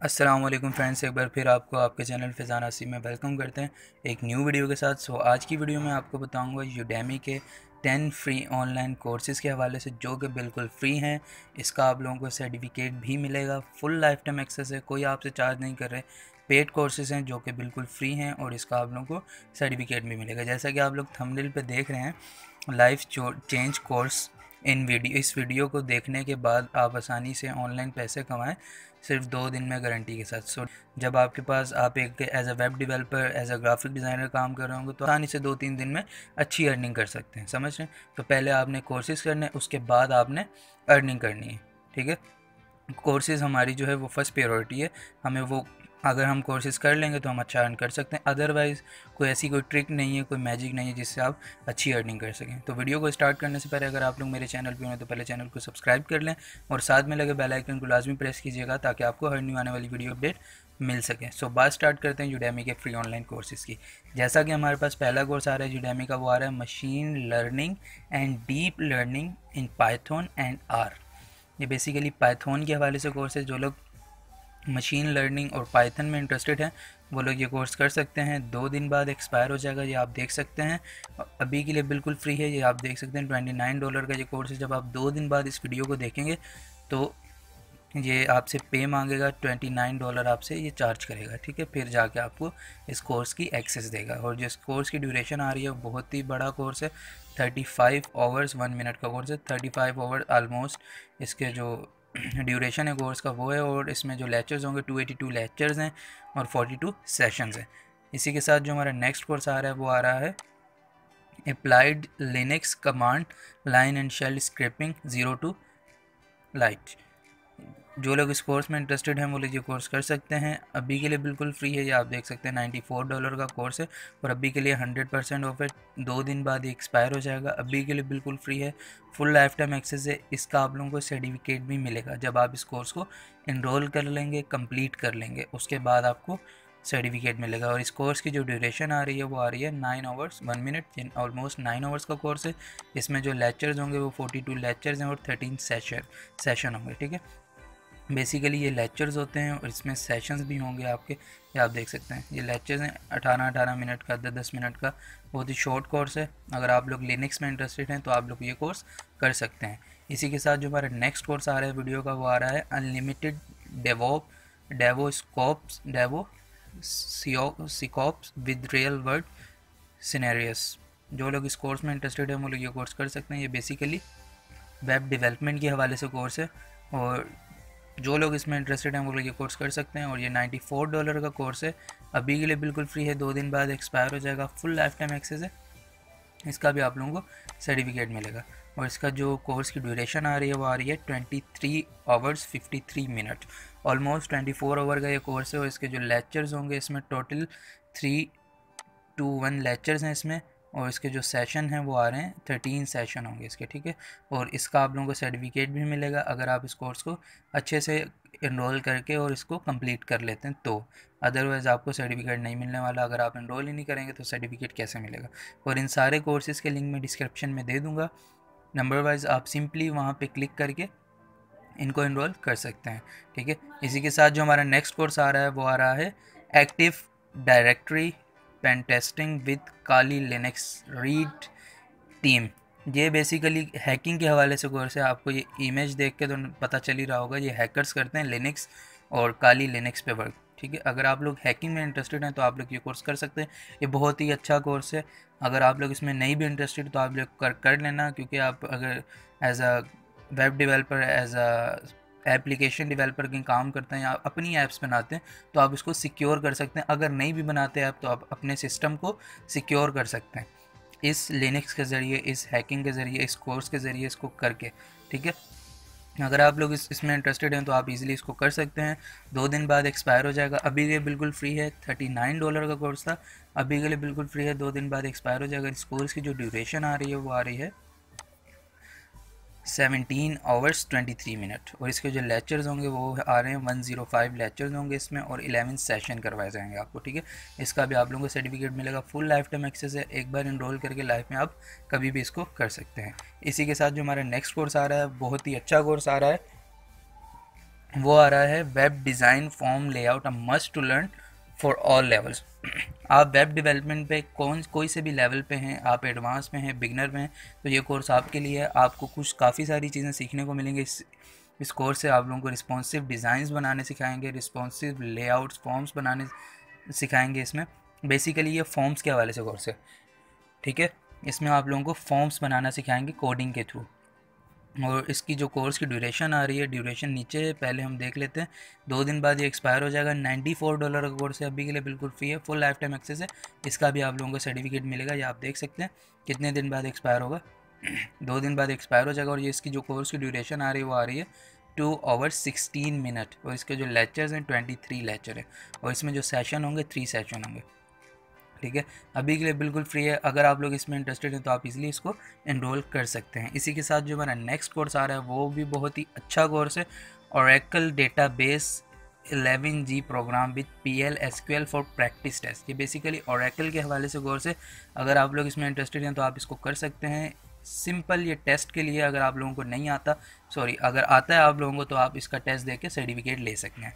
अस्सलाम वालेकुम फ्रेंड्स, एक बार फिर आपको आपके चैनल फैज़ान आसी में वेलकम करते हैं एक न्यू वीडियो के साथ। सो, आज की वीडियो में आपको बताऊँगा यूडेमी के टेन फ्री ऑनलाइन कोर्सेज़ के हवाले से, जो कि बिल्कुल फ्री हैं। इसका आप लोगों को सर्टिफिकेट भी मिलेगा, फुल लाइफ टाइम एक्सेस है, कोई आपसे चार्ज नहीं कर रहे। पेड कोर्सेज़ हैं, जो कि बिल्कुल फ्री हैं और इसका आप लोगों को सर्टिफिकेट भी मिलेगा। जैसा कि आप लोग थंबनेल पे देख रहे हैं, लाइफ चेंज कोर्स इन वीडियो, इस वीडियो को देखने के बाद आप आसानी से ऑनलाइन पैसे कमाएँ। सिर्फ़ दो दिन में गारंटी के साथ। सो जब आपके पास आप एक as a web developer as a graphic designer काम कर रहे होंगे तो आसानी से दो तीन दिन में अच्छी अर्निंग कर सकते हैं, समझ रहे हैं? तो पहले आपने कोर्सेज़ करने उसके बाद आपने अर्निंग करनी है, ठीक है? कोर्सेज़ हमारी जो है वो फ़र्स्ट प्रायोरिटी है, हमें वो अगर हम कोर्सेज कर लेंगे तो हम अच्छा अर्न कर सकते हैं। अदरवाइज़ कोई ऐसी कोई ट्रिक नहीं है कोई मैजिक नहीं है जिससे आप अच्छी अर्निंग कर सकें। तो वीडियो को स्टार्ट करने से पहले अगर आप लोग मेरे चैनल पर हैं तो पहले चैनल को सब्सक्राइब कर लें और साथ में लगे बेल आइकन को लाजमी प्रेस कीजिएगा ताकि आपको हर न्यू आने वाली वीडियो अपडेट मिल सके। सो so, बात स्टार्ट करते हैं यूडेमी के फ्री ऑनलाइन कोर्सेज़ की। जैसा कि हमारे पास पहला कोर्स आ रहा है यूडेमी का वो आ रहा है machine learning and deep learning in Python and R ये बेसिकली पाइथन के हवाले से कोर्स है जो लोग मशीन लर्निंग और पाइथन में इंटरेस्टेड हैं, वो लोग ये कोर्स कर सकते हैं। दो दिन बाद एक्सपायर हो जाएगा, ये आप देख सकते हैं। अभी के लिए बिल्कुल फ्री है, ये आप देख सकते हैं। ट्वेंटी नाइन डॉलर का ये कोर्स है, जब आप दो दिन बाद इस वीडियो को देखेंगे तो ये आपसे पे मांगेगा ट्वेंटी नाइन डॉलर आपसे ये चार्ज करेगा, ठीक है? फिर जाके आपको इस कोर्स की एक्सेस देगा। और जिस कोर्स की ड्यूरेशन आ रही है बहुत ही बड़ा कोर्स है। Thirty five hours one minute का कोर्स है। थर्टी फाइव आवर आलमोस्ट इसके जो ड्यूरेशन है कोर्स का, वो है और इसमें जो लेक्चर्स होंगे 282 लेक्चर्स हैं और 42 सेशंस हैं। इसी के साथ जो हमारा नेक्स्ट कोर्स आ रहा है, वो आ रहा है applied Linux command line and shell scripting zero to light जो लोग इस कोर्स में इंटरेस्टेड हैं, वो ये कोर्स कर सकते हैं। अभी के लिए बिल्कुल फ्री है, ये आप देख सकते हैं नाइन्टी फोर डॉलर का कोर्स है और अभी के लिए हंड्रेड परसेंट ऑफ़ है। दो दिन बाद ये एक्सपायर हो जाएगा। अभी के लिए बिल्कुल फ्री है। फुल लाइफ टाइम एक्सेस है। इसका आप लोगों को सर्टिफिकेट भी मिलेगा। जब आप इस कोर्स को इनरोल कर लेंगे कंप्लीट कर लेंगे, उसके बाद आपको सर्टिफिकेट मिलेगा। और इस कोर्स की जो ड्यूरेशन आ रही है, वो आ रही है nine hours one minute almost nine hours का कोर्स है। इसमें जो लेक्चर्स होंगे, वो फोर्टी टू लेक्चर्स हैं और थर्टीन सेशन सेशन होंगे, ठीक है? बेसिकली ये लेक्चर्स होते हैं और इसमें सेशंस भी होंगे आपके। ये आप देख सकते हैं। ये लेक्चर्स हैं अठारह अठारह मिनट का दस दस मिनट का। बहुत ही शॉर्ट कोर्स है। अगर आप लोग लिनिक्स में इंटरेस्टेड हैं तो आप लोग ये कोर्स कर सकते हैं। इसी के साथ जो हमारा नेक्स्ट कोर्स आ रहा है वीडियो का, वो आ रहा है unlimited dev DevSecOps DevSecOps with real world scenarios जो लोग इस कोर्स में इंटरेस्टेड हैं, वो लोग ये कोर्स कर सकते हैं। ये बेसिकली वेब डेवलपमेंट के हवाले से कोर्स है और जो लोग इसमें इंटरेस्टेड हैं, वो लोग ये कोर्स कर सकते हैं और ये 94 डॉलर का कोर्स है। अभी के लिए बिल्कुल फ्री है, दो दिन बाद एक्सपायर हो जाएगा फुल लाइफ टाइम एक्सेस है। इसका भी आप लोगों को सर्टिफिकेट मिलेगा। और इसका जो कोर्स की ड्यूरेशन आ रही है, वो आ रही है twenty three hours fifty three minute almost twenty four hour का ये कोर्स है और इसके जो लेक्चर्स होंगे, इसमें total three two one lectures हैं इसमें। और इसके जो सेशन हैं वो आ रहे हैं थर्टीन सेशन होंगे इसके, ठीक है? और इसका आप लोगों को सर्टिफिकेट भी मिलेगा, अगर आप इस कोर्स को अच्छे से इनरोल करके और इसको कंप्लीट कर लेते हैं तो। अदरवाइज़ आपको सर्टिफिकेट नहीं मिलने वाला, अगर आप इनरोल ही नहीं करेंगे तो सर्टिफिकेट कैसे मिलेगा? और इन सारे कोर्सेज़ के लिंक मैं डिस्क्रिप्शन में दे दूँगा। नंबर वाइज आप सिंपली वहाँ पर क्लिक करके इनको इनरोल कर सकते हैं, ठीक है? इसी के साथ जो हमारा नेक्स्ट कोर्स आ रहा है, वो आ रहा है active directory pen testing with Kali Linux red team ये बेसिकली हैकिंग के हवाले से कोर्स है आपको ये इमेज देख के तो पता चल ही रहा होगा, ये हैकर्स करते हैं लिनक्स और काली लिनक्स पे वर्क ठीक है? अगर आप लोग हैकिंग में इंटरेस्टेड हैं तो आप लोग ये कोर्स कर सकते हैं। ये बहुत ही अच्छा कोर्स है। अगर आप लोग इसमें नहीं भी इंटरेस्टेड तो आप लोग कर कर लेना, क्योंकि आप अगर as a web developer as a application developer के काम करते हैं या अपनी ऐप्स बनाते हैं तो आप इसको सिक्योर कर सकते हैं। अगर नहीं भी बनाते ऐप तो आप अपने सिस्टम को सिक्योर कर सकते हैं। इस लिनक्स के ज़रिए, इस हैकिंग के ज़रिए, इस कोर्स के ज़रिए इसको करके, ठीक है? अगर आप लोग इस, इसमें इंटरेस्टेड हैं तो आप इजीली इसको कर सकते हैं। दो दिन बाद एक्सपायर हो जाएगा। अभी के बिल्कुल फ्री है। थर्टी नाइन डॉलर का कोर्स था। अभी के लिए बिल्कुल फ्री है। दो दिन बाद एक्सपायर हो जाएगा। इस कोर्स की जो ड्यूरेशन आ रही है, वो आ रही है seventeen hours twenty three minute और इसके जो लेक्चर्स होंगे वो आ रहे हैं वन ज़ीरो फाइव लेक्चर्स होंगे इसमें और इलेवन सेशन करवाए जाएँगे आपको, ठीक है? इसका भी आप लोगों को सर्टिफिकेट मिलेगा फुल लाइफ टाइम एक्सेस है। एक बार इनरोल करके लाइफ में आप कभी भी इसको कर सकते हैं। इसी के साथ जो हमारा नेक्स्ट कोर्स आ रहा है, बहुत ही अच्छा कोर्स आ रहा है। वो आ रहा है web design form layout a must to learn for all levels आप वेब डेवलपमेंट पे कौन, कोई से भी लेवल पे हैं, आप एडवांस में हैं बिगनर में हैं तो ये कोर्स आपके लिए है। आपको कुछ काफ़ी सारी चीज़ें सीखने को मिलेंगी। इस इस कोर्स से आप लोगों को रिस्पॉन्सिव डिज़ाइंस बनाने सिखाएँगे रिस्पॉन्सिव लेआउट्स फॉर्म्स बनाने सिखाएँगे इसमें। बेसिकली ये फॉर्म्स के हवाले से कोर्स है। ठीक है? इसमें आप लोगों को फॉर्म्स बनाना सिखाएँगे कोडिंग के थ्रू और इसकी जो कोर्स की ड्यूरेशन आ रही है, ड्यूरेशन नीचे पहले हम देख लेते हैं। दो दिन बाद ये एक्सपायर हो जाएगा। नाइन्टी फोर डॉलर का कोर्स है, अभी के लिए बिल्कुल फ्री है फुल लाइफ टाइम एक्सेस है। इसका भी आप लोगों को सर्टिफिकेट मिलेगा, ये आप देख सकते हैं कितने दिन बाद एक्सपायर होगा। दो दिन बाद एक्सपायर हो जाएगा और ये इसकी जो कोर्स की ड्यूरेशन आ रही है, वो आ रही है टू आवर सिक्सटीन मिनट और इसके जो लेक्चर्स हैं ट्वेंटी थ्री लेक्चर है। और इसमें जो सेशन होंगे थ्री सेशन होंगे। ठीक है? अभी के लिए बिल्कुल फ्री है। अगर आप लोग इसमें इंटरेस्टेड हैं तो आप इजीली इसको इनरोल कर सकते हैं। इसी के साथ जो हमारा नेक्स्ट कोर्स आ रहा है, वो भी बहुत ही अच्छा कोर्स है। Oracle eleven G program with P L S Q L for practice test ये बेसिकली औरकल के हवाले से कोर्स है। अगर आप लोग इसमें इंटरेस्टेड हैं तो आप इसको कर सकते हैं। सिंपल ये टेस्ट के लिए अगर आप लोगों को नहीं आता सॉरी अगर आता है आप लोगों को तो आप इसका टेस्ट दे के सर्टिफिकेट ले सकते हैं।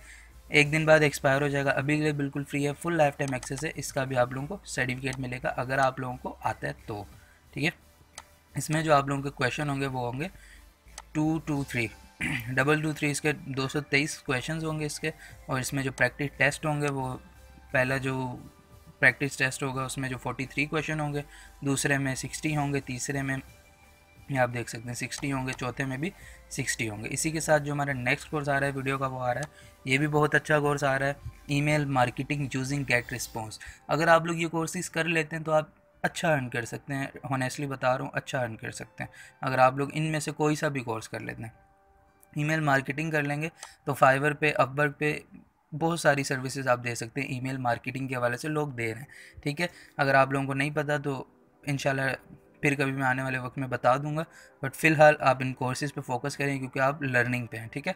एक दिन बाद एक्सपायर हो जाएगा। अभी के लिए बिल्कुल फ्री है फुल लाइफ टाइम एक्सेस है। इसका भी आप लोगों को सर्टिफिकेट मिलेगा, अगर आप लोगों को आता है तो ठीक है? इसमें जो आप लोगों के क्वेश्चन होंगे वो होंगे two two three double two three इसके दो सौ तेईस क्वेश्चन होंगे इसके, और इसमें जो प्रैक्टिस टेस्ट होंगे वो, पहला जो प्रैक्टिस टेस्ट होगा उसमें जो फोर्टी थ्री क्वेश्चन होंगे, दूसरे में सिक्सटी होंगे, तीसरे में आप देख सकते हैं, सिक्सटी होंगे, चौथे में भी सिक्सटी होंगे। इसी के साथ जो हमारा नेक्स्ट कोर्स आ रहा है, वीडियो का वो आ रहा है, ये भी बहुत अच्छा कोर्स आ रहा है, email marketing using get response. अगर आप लोग ये कोर्सेज कर लेते हैं तो आप अच्छा अर्न कर सकते हैं ऑनेस्टली बता रहा हूँ अच्छा अर्न कर सकते हैं। अगर आप लोग इनमें से कोई सा भी कोर्स कर लेते हैं, ईमेल मार्केटिंग कर लेंगे तो फाइवर पे, अपवर्क पे बहुत सारी सर्विसेज़ आप दे सकते हैं, ईमेल मार्केटिंग के हवाले से लोग दे रहे हैं, ठीक है? अगर आप लोगों को नहीं पता तो इन फिर कभी मैं आने वाले वक्त में बता दूँगा बट फ़िलहाल आप इन कोर्सेज़ पे फोकस करें क्योंकि आप लर्निंग पे हैं, ठीक है?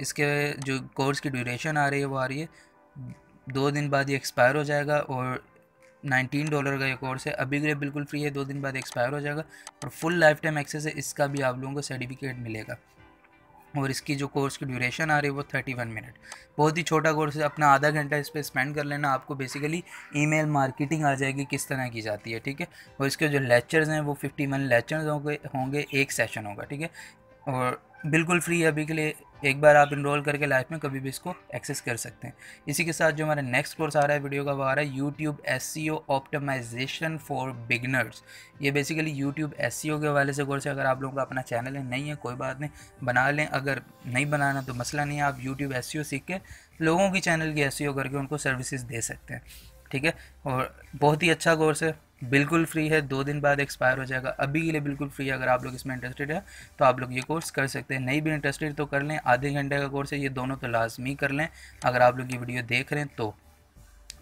इसके जो कोर्स की ड्यूरेशन आ रही है, वो आ रही है, दो दिन बाद ये एक्सपायर हो जाएगा और नाइनटीन डॉलर का ये कोर्स है, अभी के लिए बिल्कुल फ्री है, दो दिन बाद एक्सपायर हो जाएगा और फुल लाइफ टाइम एक्सेस है, इसका भी आप लोगों को सर्टिफिकेट मिलेगा। और इसकी जो कोर्स की ड्यूरेशन आ रही है वो थर्टी वन मिनट बहुत ही छोटा कोर्स है, अपना आधा घंटा इस पर स्पेंड कर लेना, आपको बेसिकली ईमेल मार्केटिंग आ जाएगी किस तरह की जाती है, ठीक है? और इसके जो लेक्चर्स हैं, वो फिफ्टी वन लेक्चर्स होंगे होंगे एक सेशन होगा, ठीक है? और बिल्कुल फ्री है अभी के लिए एक बार आप इनरोल करके लाइफ में कभी भी इसको एक्सेस कर सकते हैं। इसी के साथ जो हमारा नेक्स्ट कोर्स आ रहा है वीडियो का, वो आ रहा है YouTube S C O optimization for beginners ये बेसिकली यूट्यूब एस सी के हवाले से कोर्स है। अगर आप लोगों का अपना चैनल है, नहीं है, कोई बात नहीं, बना लें। अगर नहीं बनाना तो मसला नहीं है, आप यूट्यूब एस सी ओ सीख के लोगों की चैनल की एस सी ओ करके उनको सर्विसेज़ दे सकते हैं। ठीक है? और बहुत ही अच्छा कोर्स है। बिल्कुल फ्री है, दो दिन बाद एक्सपायर हो जाएगा। अभी के लिए बिल्कुल फ्री है, अगर आप लोग इसमें इंटरेस्टेड है तो आप लोग ये कोर्स कर सकते हैं। नहीं भी इंटरेस्टेड तो कर लें, आधे घंटे का कोर्स है, ये दोनों तो लाजमी कर लें। अगर आप लोग ये वीडियो देख रहे हैं तो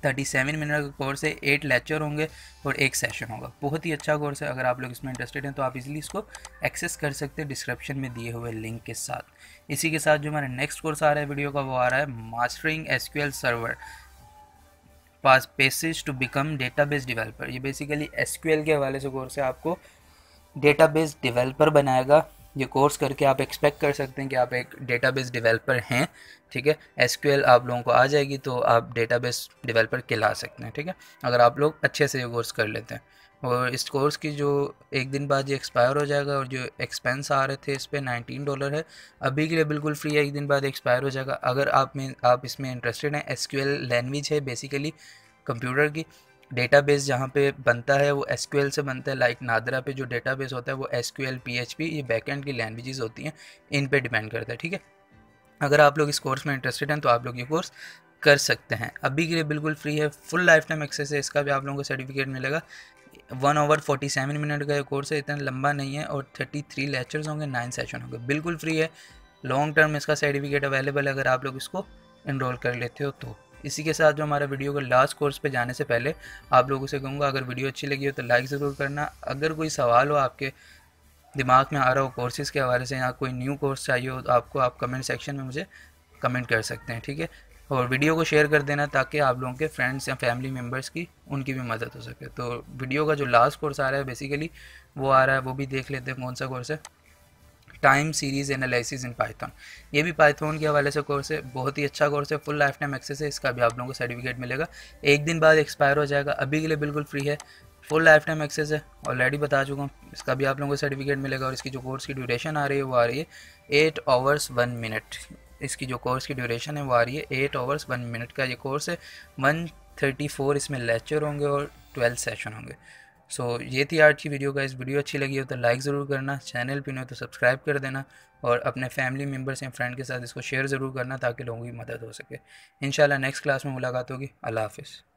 थर्टी सेवन मिनट का कोर्स है एट लेक्चर होंगे और एक सेशन होगा। बहुत ही अच्छा कोर्स है, अगर आप लोग इसमें इंटरेस्टेड हैं तो आप इजीली इसको एक्सेस कर सकते हैं डिस्क्रिप्शन में दिए हुए लिंक के साथ। इसी के साथ जो हमारा नेक्स्ट कोर्स आ रहा है वीडियो का, वो आ रहा है mastering SQL server pass passages to become database developer ये बेसिकली एसक्यूएल के हवाले से कोर्स है आपको डेटाबेस डेवलपर बनाएगा। ये कोर्स करके आप एक्सपेक्ट कर सकते हैं कि आप एक डेटाबेस डेवलपर हैं, ठीक है? एसक्यूएल आप लोगों को आ जाएगी तो आप डेटाबेस डेवलपर कहला सकते हैं, ठीक है? अगर आप लोग अच्छे से ये कोर्स कर लेते हैं। और इस कोर्स की जो एक दिन बाद ये एक्सपायर हो जाएगा और जो एक्सपेंस आ रहे थे इस पर नाइनटीन डॉलर है, अभी के लिए बिल्कुल फ्री है, एक दिन बाद एक्सपायर हो जाएगा। अगर आप में, आप इसमें इंटरेस्टेड हैं एसक्यूएल लैंग्वेज है बेसिकली कंप्यूटर की डेटाबेस जहाँ पे बनता है वो एसक्यूएल से बनता है लाइक नादरा पे जो डेटाबेस होता है वो S Q L P H P ये बैकेंड की लैंग्वेजेस होती हैं, इन पे डिपेंड करता है, ठीक है? अगर आप लोग इस कोर्स में इंटरेस्टेड हैं तो आप लोग ये कोर्स कर सकते हैं। अभी के लिए बिल्कुल फ्री है फुल लाइफ टाइम एक्सेस है, इसका भी आप लोगों को सर्टिफिकेट मिलेगा। One over forty seven minute का ये कोर्स है इतना लंबा नहीं है और थर्टी थ्री लेक्चर्स होंगे नाइन सेशन होंगे। बिल्कुल फ्री है। लॉन्ग टर्म इसका सर्टिफिकेट अवेलेबल है। अगर आप लोग इसको इनरोल कर लेते हो तो। इसी के साथ जो हमारा वीडियो का लास्ट कोर्स पे जाने से पहले आप लोगों से कहूँगा, अगर वीडियो अच्छी लगी हो तो लाइक ज़रूर करना। अगर कोई सवाल हो आपके दिमाग में आ रहा हो कोर्सेज़ के हवाले से या कोई न्यू कोर्स चाहिए हो तो आपको आप कमेंट सेक्शन में मुझे कमेंट कर सकते हैं, ठीक है? और वीडियो को शेयर कर देना ताकि आप लोगों के फ्रेंड्स या फैमिली मेंबर्स की उनकी भी मदद हो सके। तो वीडियो का जो लास्ट कोर्स आ रहा है बेसिकली वो आ रहा है, वो भी देख लेते हैं कौन सा कोर्स है। Time series analysis in Python ये भी पाइथन के हवाले से कोर्स है, बहुत ही अच्छा कोर्स है फुल लाइफ टाइम एक्सेस है, इसका भी आप लोगों को सर्टिफिकेट मिलेगा। एक दिन बाद एक्सपायर हो जाएगा, अभी के लिए बिल्कुल फ्री है फुल लाइफ टाइम एक्सेस है ऑलरेडी बता चुका हूँ, इसका भी आप लोगों को सर्टिफिकेट मिलेगा और इसकी जो कोर्स की ड्यूरेशन आ रही है, वो आ रही है एट आवर्स वन मिनट इसकी जो कोर्स की ड्यूरेशन है वो आ रही है एट आवर्स वन मिनट का ये कोर्स है। वन थर्टी फोर इसमें लेक्चर होंगे और ट्वेल्थ सेशन होंगे। सो so, ये थी आज की वीडियो का इस वीडियो अच्छी लगी हो तो लाइक ज़रूर करना। चैनल पर हो तो सब्सक्राइब कर देना और अपने फैमिली मेंबर्स या फ्रेंड के साथ इसको शेयर ज़रूर करना ताकि लोगों की मदद हो सके। इन नेक्स्ट क्लास में मुलाकात होगी। अल्लाह हाफिज़।